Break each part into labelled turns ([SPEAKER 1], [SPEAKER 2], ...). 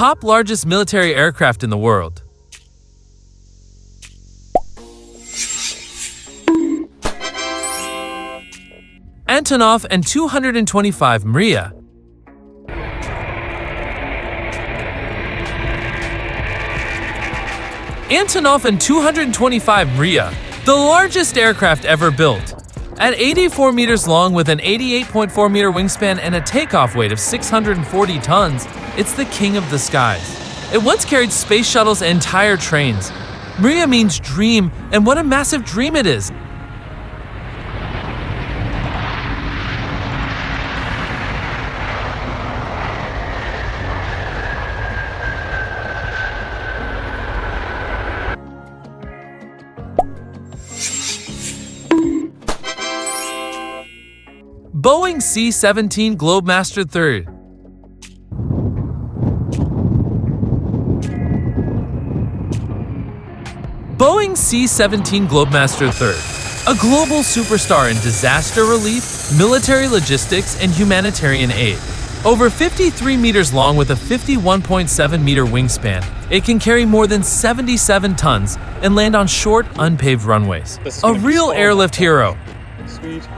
[SPEAKER 1] top largest military aircraft in the world. Antonov An-225 Mriya Antonov An-225 Mriya, the largest aircraft ever built. At 84 meters long with an 88.4 meter wingspan and a takeoff weight of 640 tons, it's the king of the skies. It once carried space shuttles and entire trains. Mriya means dream, and what a massive dream it is! Boeing C-17 Globemaster III Boeing C-17 Globemaster III, a global superstar in disaster relief, military logistics, and humanitarian aid. Over 53 meters long with a 51.7 meter wingspan, it can carry more than 77 tons and land on short, unpaved runways. A real airlift hero.
[SPEAKER 2] Sweet.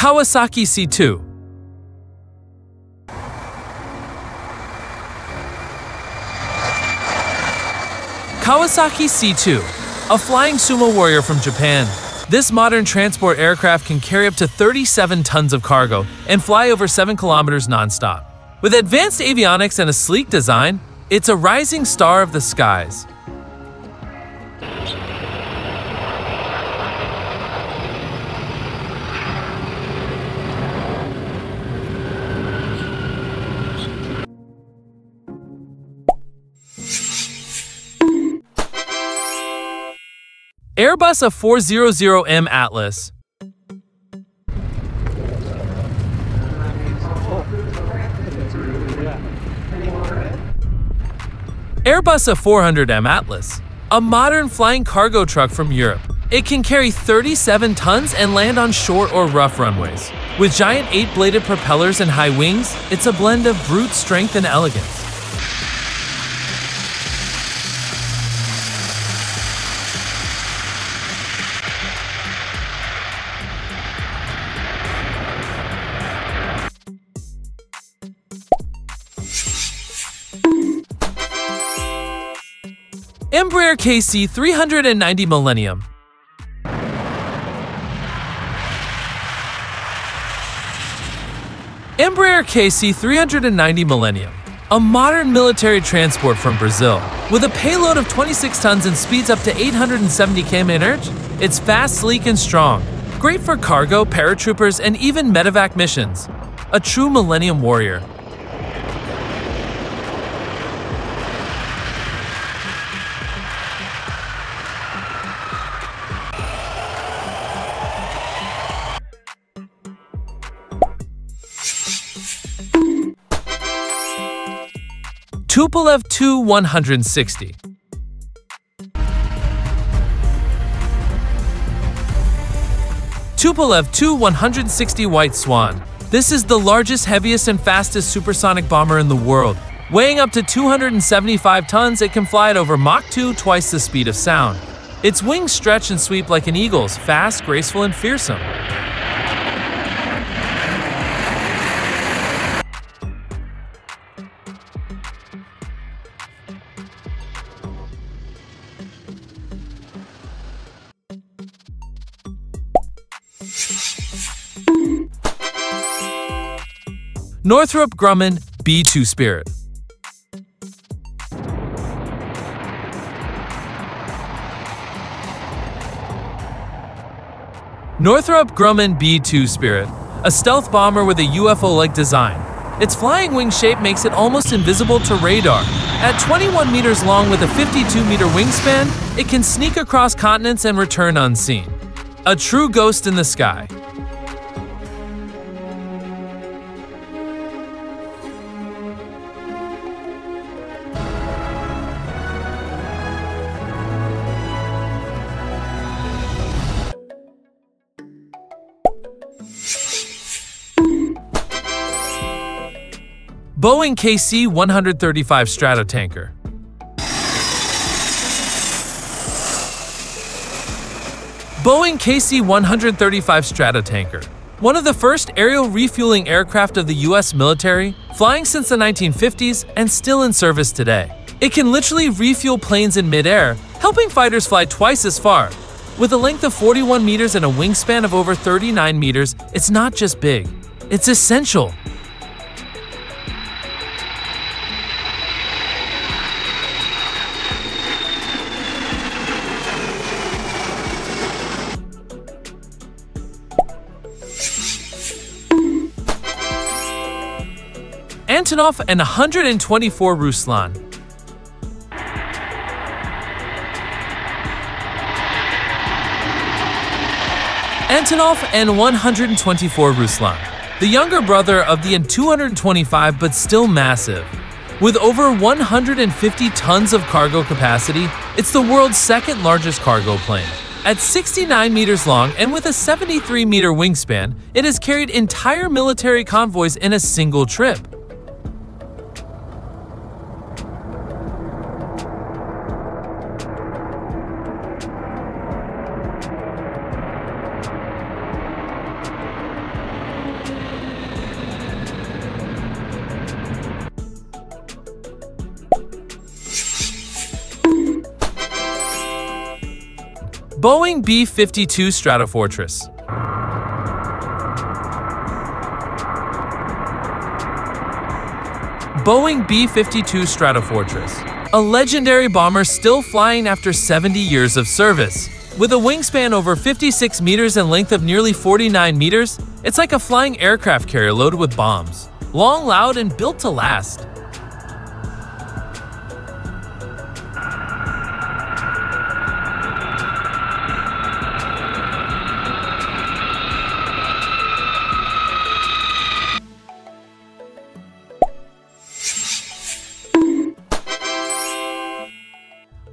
[SPEAKER 1] Kawasaki C2 Kawasaki C2, a flying sumo warrior from Japan. This modern transport aircraft can carry up to 37 tons of cargo and fly over 7 kilometers nonstop. With advanced avionics and a sleek design, it's a rising star of the skies. Airbus A400M Atlas. Airbus A400M Atlas, a modern flying cargo truck from Europe. It can carry 37 tons and land on short or rough runways. With giant eight-bladed propellers and high wings, it's a blend of brute strength and elegance. KC 390 Millennium. Embraer KC 390 Millennium, a modern military transport from Brazil. With a payload of 26 tons and speeds up to 870 km/h, it's fast, sleek, and strong. Great for cargo, paratroopers, and even medevac missions. A true Millennium warrior, Tupolev Tu-160. Tupolev Tu-160 White Swan. This is the largest, heaviest, and fastest supersonic bomber in the world. Weighing up to 275 tons, it can fly at over Mach 2, twice the speed of sound. Its wings stretch and sweep like an eagle's, fast, graceful, and fearsome. Northrop Grumman B-2 Spirit. Northrop Grumman B-2 Spirit, a stealth bomber with a UFO-like design. Its flying wing shape makes it almost invisible to radar. At 21 meters long with a 52-meter wingspan, it can sneak across continents and return unseen. A true ghost in the sky. Boeing KC-135 Stratotanker. Boeing KC-135 Stratotanker, one of the first aerial refueling aircraft of the US military, flying since the 1950s and still in service today. It can literally refuel planes in midair, helping fighters fly twice as far. With a length of 41 meters and a wingspan of over 39 meters, it's not just big, it's essential. Antonov An-124 Ruslan. Antonov An-124 Ruslan, the younger brother of the An-225 but still massive. With over 150 tons of cargo capacity, it's the world's second largest cargo plane. At 69 meters long and with a 73 meter wingspan, it has carried entire military convoys in a single trip. Boeing B-52 Stratofortress Boeing B-52 Stratofortress, a legendary bomber still flying after 70 years of service. With a wingspan over 56 meters and length of nearly 49 meters, it's like a flying aircraft carrier loaded with bombs. Long, loud, and built to last.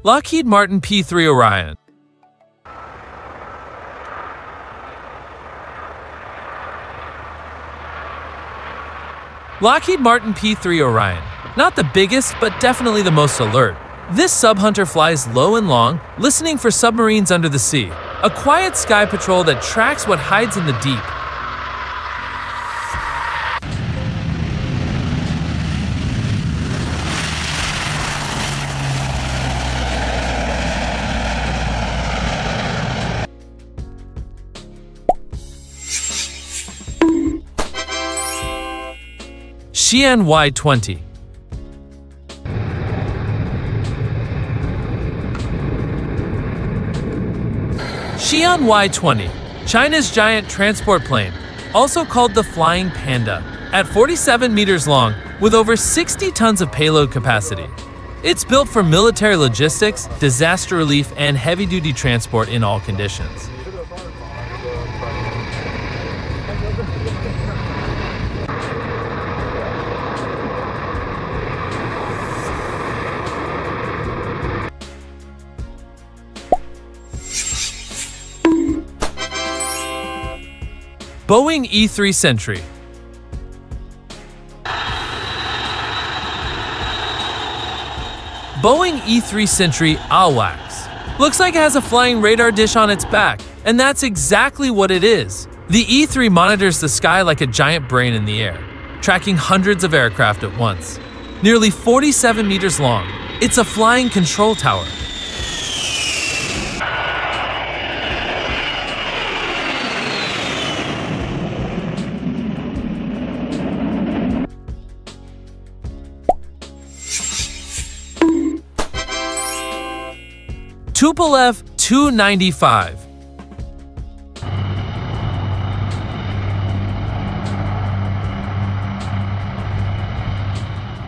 [SPEAKER 1] Lockheed Martin P-3 Orion Lockheed Martin P-3 Orion, not the biggest, but definitely the most alert. This sub-hunter flies low and long, listening for submarines under the sea, a quiet sky patrol that tracks what hides in the deep. Xi'an Y-20 Xi'an Y-20, China's giant transport plane, also called the Flying Panda, at 47 meters long with over 60 tons of payload capacity. It's built for military logistics, disaster relief, and heavy-duty transport in all conditions. Boeing E-3 Sentry Boeing E-3 Sentry AWACS looks like it has a flying radar dish on its back, and that's exactly what it is. The E-3 monitors the sky like a giant brain in the air, tracking hundreds of aircraft at once. Nearly 47 meters long, it's a flying control tower Tupolev Tu-95.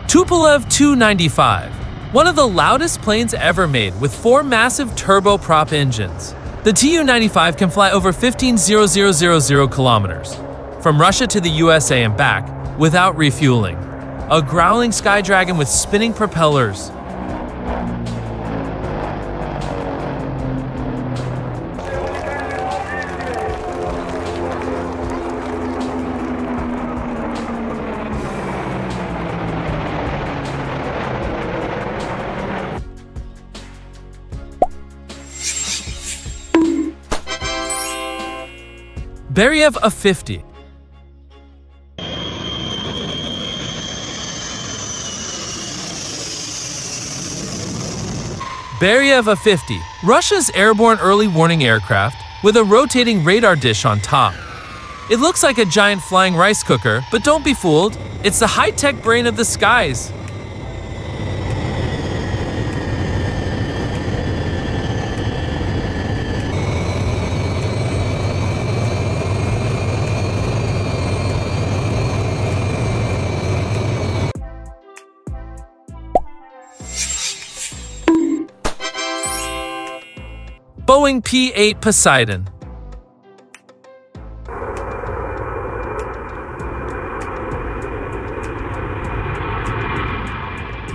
[SPEAKER 1] Tupolev Tu-95, one of the loudest planes ever made with four massive turboprop engines. The Tu-95 can fly over 15,000 kilometers, from Russia to the USA and back, without refueling. A growling sky dragon with spinning propellers, Beriev A-50 Beriev A-50, Russia's airborne early warning aircraft with a rotating radar dish on top. It looks like a giant flying rice cooker, but don't be fooled, it's the high-tech brain of the skies. Boeing P-8 Poseidon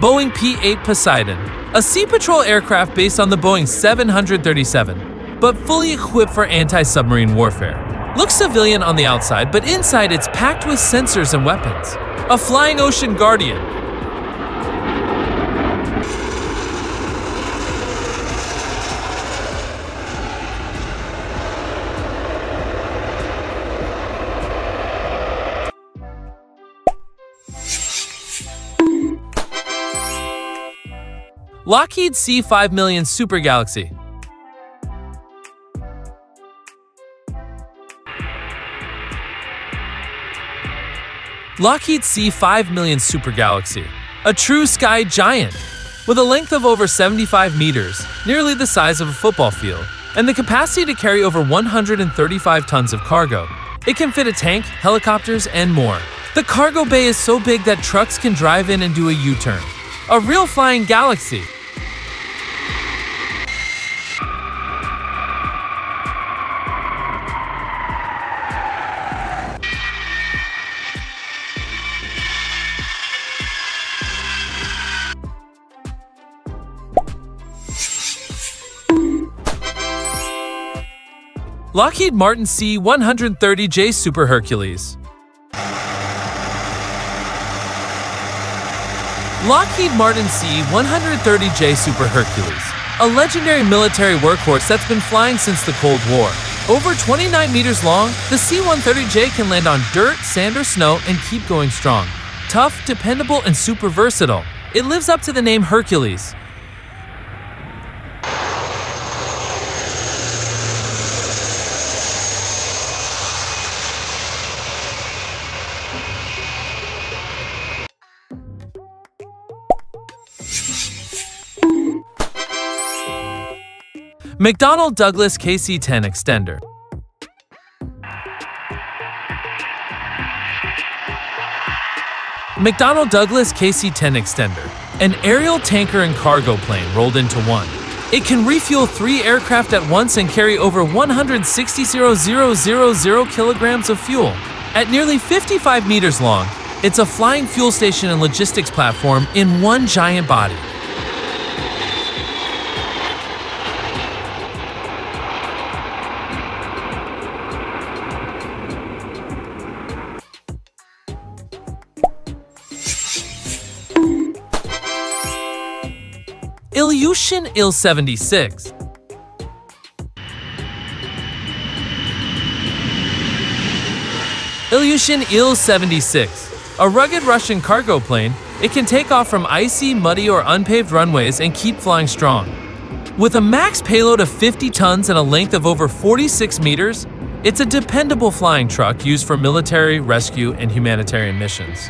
[SPEAKER 1] Boeing P-8 Poseidon, a sea patrol aircraft based on the Boeing 737, but fully equipped for anti-submarine warfare. Looks civilian on the outside, but inside it's packed with sensors and weapons. A flying ocean guardian, Lockheed C-5 Million Super Galaxy. Lockheed C-5 Million Super Galaxy, a true sky giant. With a length of over 75 meters, nearly the size of a football field, and the capacity to carry over 135 tons of cargo, it can fit a tank, helicopters, and more. The cargo bay is so big that trucks can drive in and do a U-turn. A real flying galaxy. Lockheed Martin C-130J Super Hercules Lockheed Martin C-130J Super Hercules, a legendary military workhorse that's been flying since the Cold War. Over 29 meters long, the C-130J can land on dirt, sand, or snow and keep going strong. Tough, dependable, and super versatile. It lives up to the name Hercules, McDonnell Douglas KC-10 Extender McDonnell Douglas KC-10 Extender, an aerial tanker and cargo plane rolled into one. It can refuel three aircraft at once and carry over 160,000 kilograms of fuel. At nearly 55 meters long, it's a flying fuel station and logistics platform in one giant body. Ilyushin Il-76 Ilyushin Il-76, a rugged Russian cargo plane, it can take off from icy, muddy, or unpaved runways and keep flying strong. With a max payload of 50 tons and a length of over 46 meters, it's a dependable flying truck used for military, rescue, and humanitarian missions.